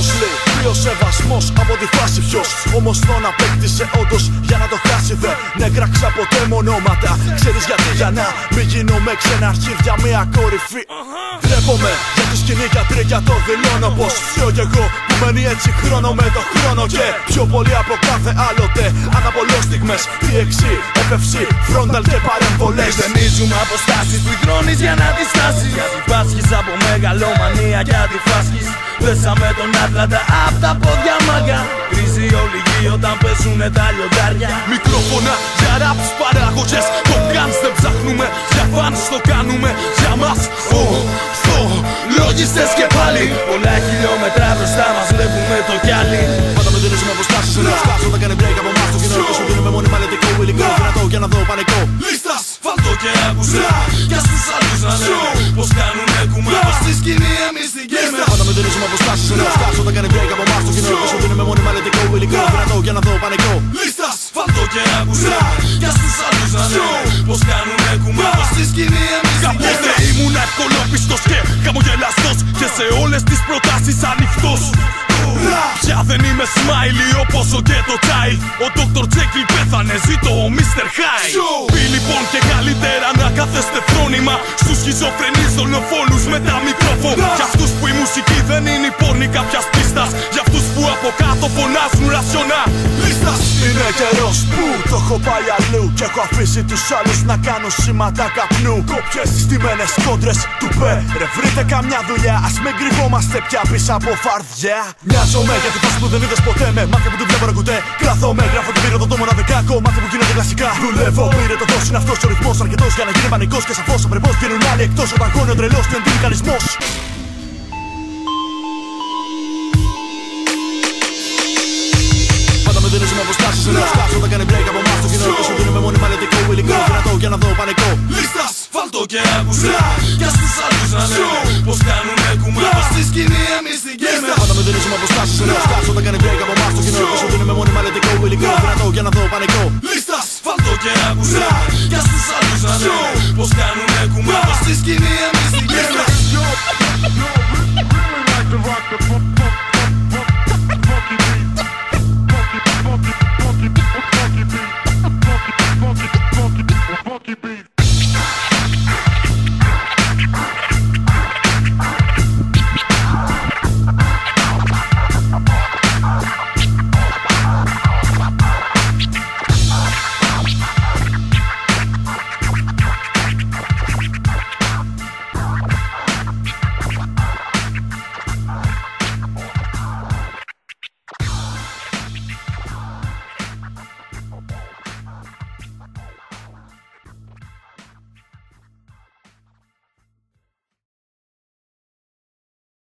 Σεβασμός λέει, ποιος σεβασμός από τη φάση ποιος. Όμως τον απέκτησε όντως για να το χάσει δεν Νεκράξα ποτέ μονόματα Ξέρεις γιατί για να μην γίνω με ξένα αρχίδια μια κορυφή. Ντρέπομαι για τη σκηνή για το δηλώνω Πως φτιώ κι εγώ που μένει έτσι χρόνο με το χρόνο Και πιο πολύ από κάθε άλλοτε. Αναπολόστιγμες, TXC, FFC, frontal και παρεμβολές. Ζενίζουμε αποστάσεις που υδρώνεις για να τις φτάσεις Γιατί πάσχεις από μεγαλομανία και αντιφάσκεις Πέσαμε τον Άτλαντα απ' τα πόδια μάγκα Κρίζει όλη γη όταν πέσουνε τα λιοντάρια. Μικρόφωνα για raps παραγωγές Το κάνεις δεν ψάχνουμε, για fans το κάνουμε Για μας, ο, στο, λογιστές και πάλι. Πολλά χιλιόμετρα για να δω πανικό. Λίστας, φάλτο και άκουσα Για στους άλλους να λένε πως κάνουνε κουμά. Στη σκηνή εμείς την γέμαι Πάντα με δίνουμε αποστάσεις ενώ σκάσω όταν κάνει break από εμάς το κοινό. Και σου δίνουμε μόνοι μαλλετικό υλικό δυνατό για να δω πανικό. Λίστας, φάλτο και άκουσα εμείς την γέμαι Κάποτε ήμουν ευκολόπιστος και χαμογελαστός Και σε όλες τις προτάσεις ανοιχτός. Πια δεν είμαι smiley όπως ο το τσάι Ο Dr. Jekyll πέθανε, ζήτω ο Mr. High Πει λοιπόν και καλύτερα να κάθεστε φρόνημα Στους σχιζοφρενείς δολοφόνους με τα μικρόφωνα. Για αυτούς που η μουσική δεν είναι η πόρνη κάποιας πίστας. Για αυτούς που από κάτω φωνάζουν ρασιονά Λίστας. Είναι καιρός που το έχω πάει αλλού Και έχω αφήσει τους άλλους να κάνουν σήματα καπνού. Κόπιες στημένες κόντρες του πε Ρε βρείτε καμιά δουλειά Ας μην κρυβόμαστε πια πίσω από φαρδιά. Μοιάζομαι για την φάση που δεν είδες ποτέ. Με μάτια που δεν βλέπω ραγκουτέ Κάθομαι, γράφω την πύρο το μοναδικά κομμάτι που γίνεται κλασικά. Δουλεύω, πήρε το δόση, είναι αυτός ο ρυθμός. Αρκετός για να γίνει πανικός και σαφώς απρεπώς γίνουν άλλοι εκτός. Όταν χώνει ο τρελός και για να δω πανεκό Λίστας, φάλτο και άκουσα Κι ας τους άλλους να λένε πως κάνουνε κουμάς. Στη σκηνή εμείς την καίμε Πάντα με δίνεις με αποστάσεις, ενώ στάσω όταν κάνει break από μας Το κοινό σου με μόνιμα ελετικό υλικό να δω πανεκό Λίστας, φάλτο και άκουσα Κι ας τους άλλους να πως κάνουνε κουμάς. Στη σκηνή εμείς την